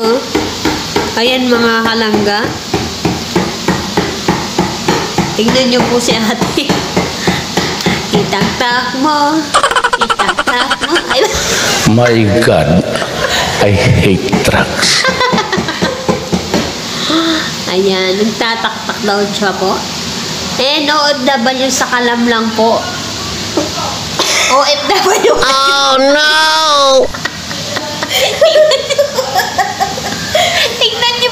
Oh, Ayan mga kalangga. Tingnan niyo po si ate. Itaktak mo. Itaktak mo. Ay, My God, I hate trucks. ayan, nagtataktak daw siya po. Eh, OFW sa kalam lang po. OFW. Oh no! Tingnan niyo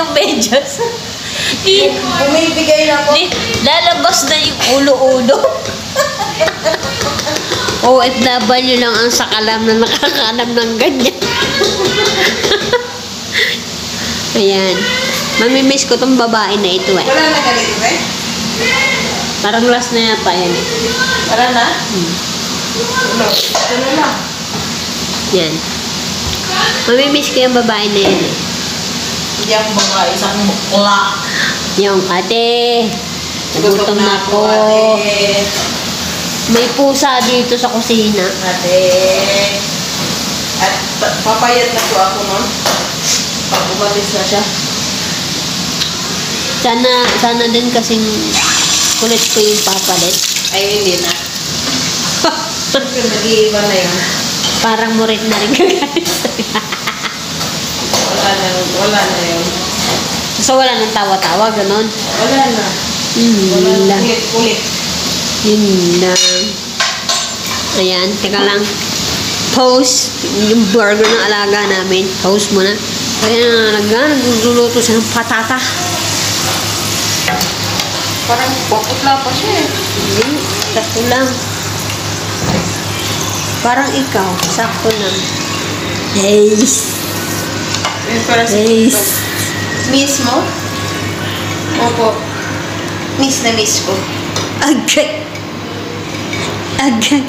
kanyang medyas. Di, Bumibigay na po. di, lalabas na yung ulo-ulo. OFW lang ang sakalam na nakakalam ng ganyan. Ayan. Mamimiss ko tong babae na ito eh. Wala na ganito eh. Parang last na yata yan eh. Wala na? Hmm. Ano? Ito na. Yan. Mamimiss ko yung babae na yan eh. Ako mga isang mukla. Yung ate. Nagutom na ako. ate. May pusa dito sa kusina. Ate. At pa- papayat na po ako nun. Pag umalis na siya. Sana, sana din kasing kulit ko yung papalit. Ay, hindi na. Nag-iiba na yun. Parang murit na rin kagalit Wala na, wala na yun. So wala nang tawa-tawa, ganon. Wala na. Hmm, Wala na. lang. Ulit, ulit. Yun lang. Ayan, teka lang. Post, yung burger ng alaga namin. Post mo na. Ayan ang alaga, nagluluto siya ng patata. Parang paputla pa siya eh. Hindi, sakto lang. Parang ikaw, sakto lang. Yes. Yung parang Yes. Miss mo? Opo. Miss na miss ko. Agay. Agay.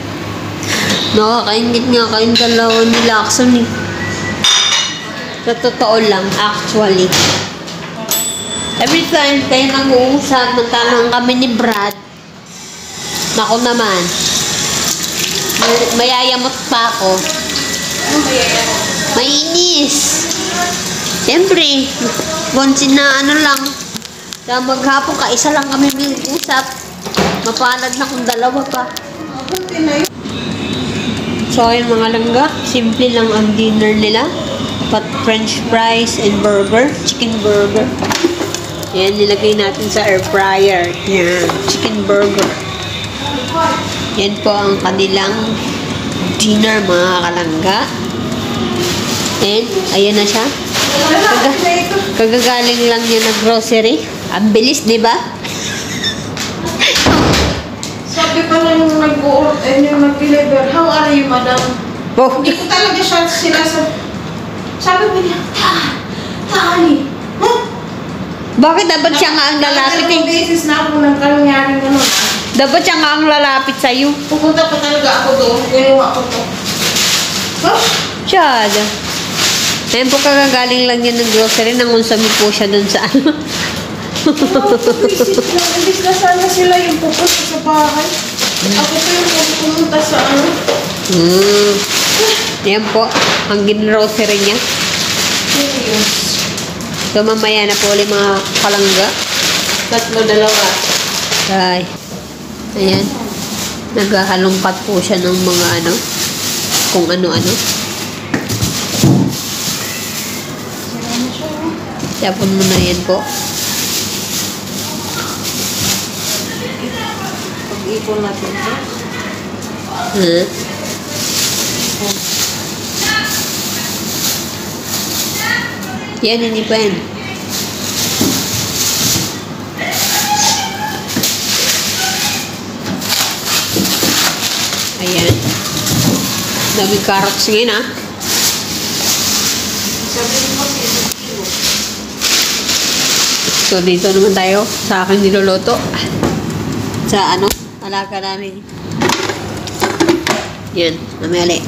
Nakakaingit nga kayong dalawa ni Lacson eh. Sa totoo lang, actually. Every time kayo nag-uusap ng tanong kami ni Brad, nako naman, may- mayayamot pa ako. Ano mayaya mo? Mainis. Siyempre, bonsin na ano lang. Sa maghapon ka, isa lang kami mag-usap. Mapalad na kung dalawa pa. So, ayun mga langga, simple lang ang dinner nila. Pat french fries and burger, chicken burger. Yan, nilagay natin sa air fryer. Yan, chicken burger. Yan po ang kanilang dinner mga kalangga. And, ayan na siya. Kaga, kagagaling lang niya ng grocery. Ang bilis, di ba? Sabi pa nung nag-o eh, yung nag-deliver, how are you, madam? Oh, Hindi ko talaga siya sila sa... Sabi pa niya, ta, taani. Huh? bakit dapat siya nga ang lalapit eh? beses na ako nang nangyari ganun. Dapat siya nga ang lalapit sa'yo. Pupunta pa talaga ako doon, kinuha ko to. Huh? Chad. Ayan po kagagaling lang yan ng grocery. Nangonsumi po siya dun sa ano. Imbis na sana sila yung pupunta sa bahay. Ako pa yung pupunta sa ano. hmm. Ayan po. Ang gin-grocery niya. Serious. So mamaya na po ulit mga kalangga. Tatlo, dalawa. Ay. Ayan. Naghahalongkat po siya ng mga ano. Kung ano-ano. Sira na siya. oh. Tapon mo na yan po. Pag-ipon natin ito. Yan, hindi pa yan. Ayan. Dami carrots ngayon, ah. Sabi ko kasi. So, dito naman tayo sa aking niluluto. Sa ano, alaga namin. Yan, mamali.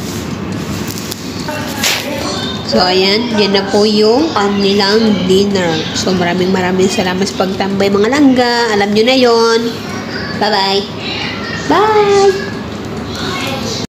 So, ayan, yan na po yung kanilang dinner. So, maraming maraming salamat sa pagtambay mga langga. Alam nyo na yon Bye-bye. Bye!